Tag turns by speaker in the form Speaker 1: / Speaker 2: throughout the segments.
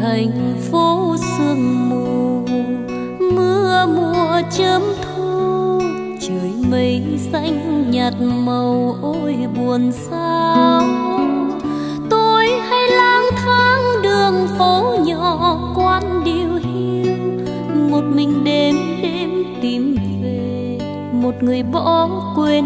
Speaker 1: thành phố sương mù. Mưa mùa chớm thu, trời mây xanh nhạt màu, ôi buồn sao. Tôi hay lang thang đường phố nhỏ quan điều hiu, một mình đêm đêm tìm về, một người bỏ quên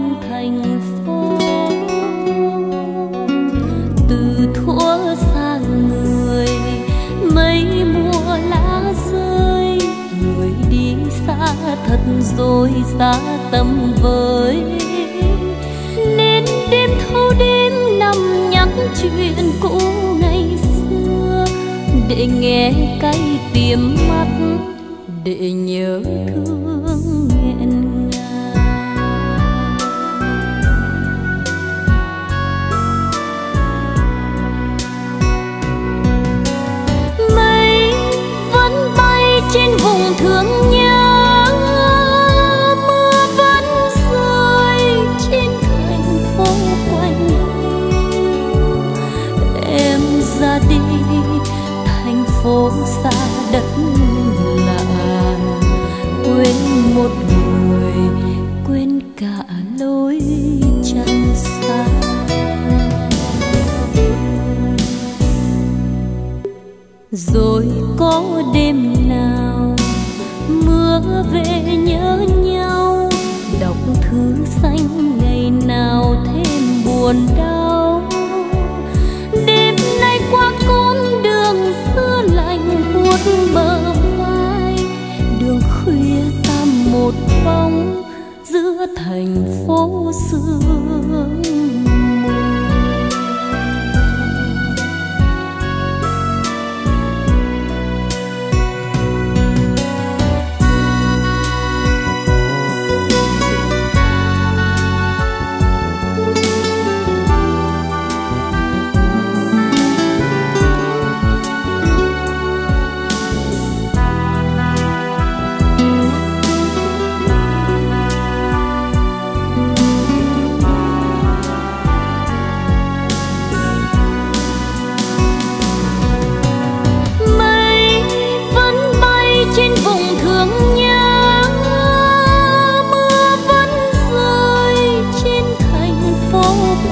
Speaker 1: thật rồi xa tâm với. Nên đêm thâu đêm nằm nhắc chuyện cũ ngày xưa, để nghe cay tiềm mắt, để nhớ thương nghẹn trên vùng thương phố xa đất lạ, quên một người, quên cả lối chân xa. Rồi có đêm nào mưa về nhớ nhau, đọc thư xanh ngày nào thêm buồn đau. Giữa thành phố sương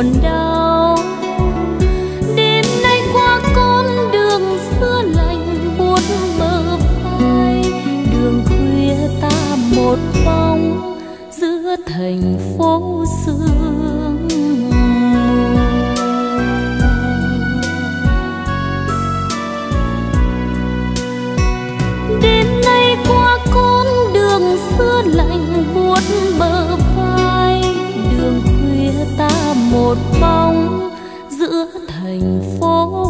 Speaker 1: buồn đau. Đêm nay qua con đường xưa lạnh buốt bờ vai đường khuya ta một bóng giữa thành phố sương một bóng giữa thành phố